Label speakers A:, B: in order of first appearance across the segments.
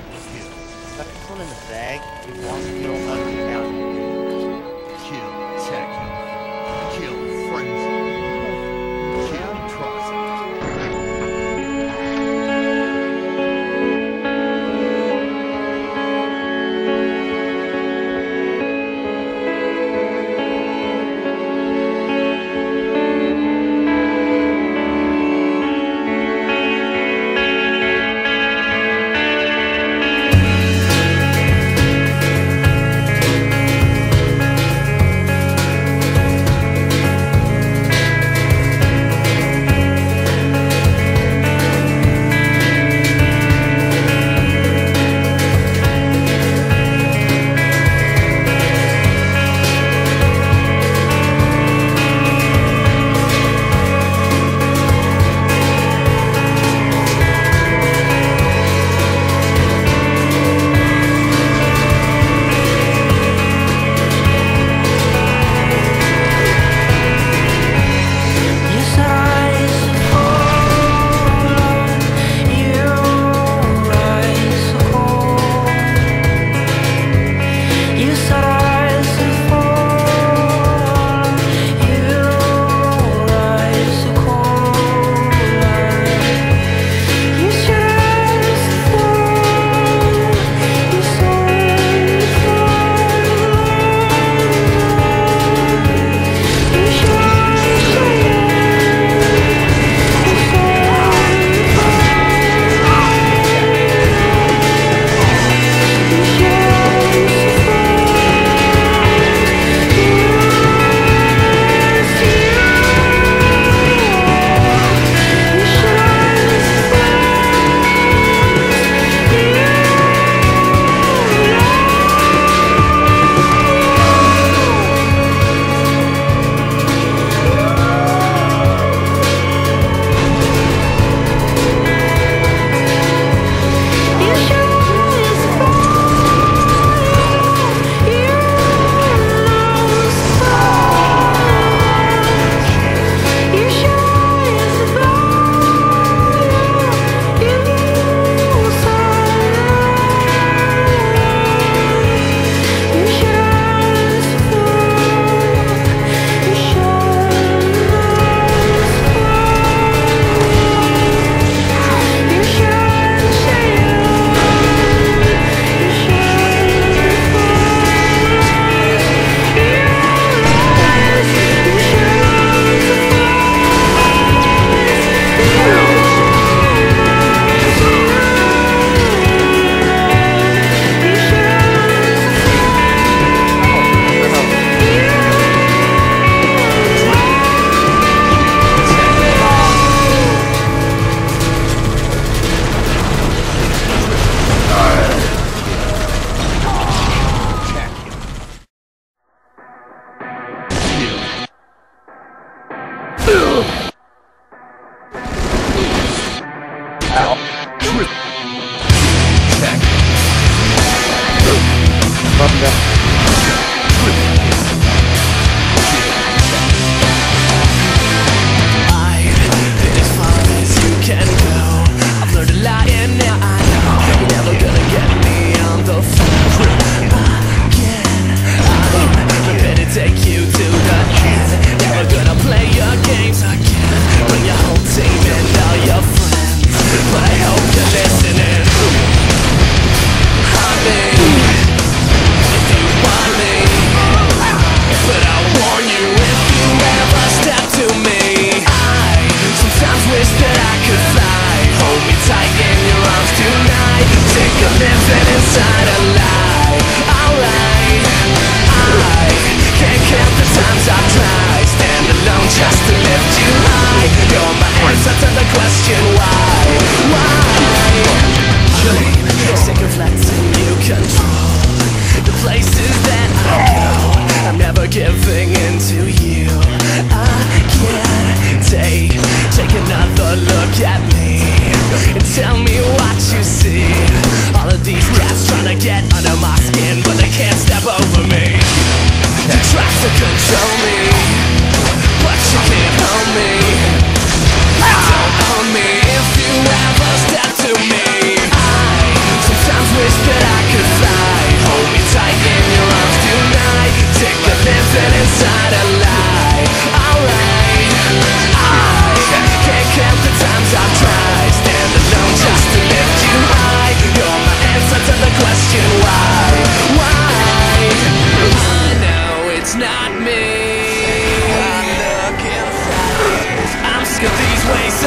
A: Triple kill.
B: Got this one in the bag. It wants to go under down.
A: Kill Spectacular. Kill Frenzy.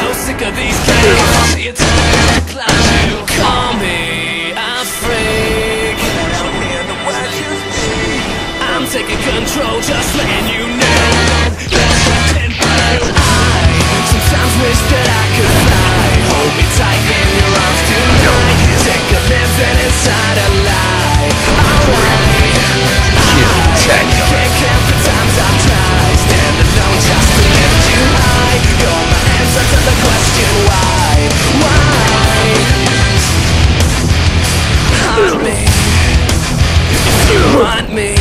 A: I'm sick of these games It's the cloud you call me a freak I'm taking control, just letting you know That I I sometimes wish that I haunt me.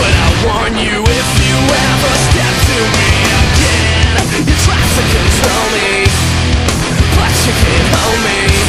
A: But I warn you if you ever step to me again You try to control me. But you can't hold me.